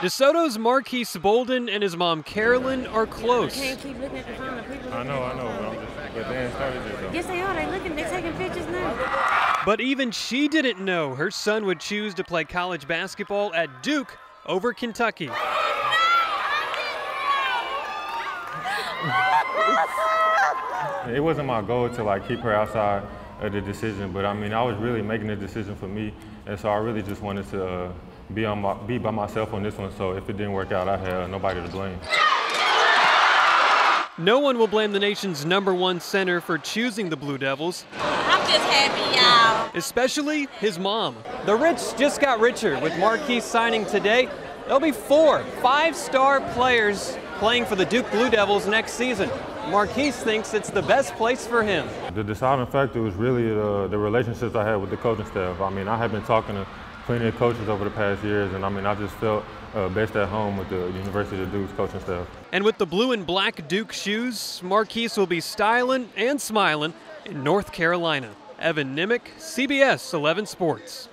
DeSoto's Marques Bolden and his mom Carolyn are close. Can't keep looking at the phone. People I know, I know, but, I'm just, but they ain't started yet though. Yes, they are. They looking. They taking pictures now. But even she didn't know her son would choose to play college basketball at Duke over Kentucky. It wasn't my goal to like keep her outside of the decision, but I mean, I was really making the decision for me, and so I really just wanted to uh, be on my, be by myself on this one. So if it didn't work out, I had nobody to blame. No one will blame the nation's number one center for choosing the Blue Devils, I'm just happy, y'all. especially his mom. The rich just got richer with Marques signing today. There'll be four five-star players playing for the Duke Blue Devils next season. Marques thinks it's the best place for him. The deciding factor was really the, the relationships I had with the coaching staff. I mean, I have been talking to plenty of coaches over the past years, and I mean, I just felt uh, best at home with the University of Duke's coaching staff. And with the blue and black Duke shoes, Marques will be styling and smiling in North Carolina. Evan Nemec, CBS 11 Sports.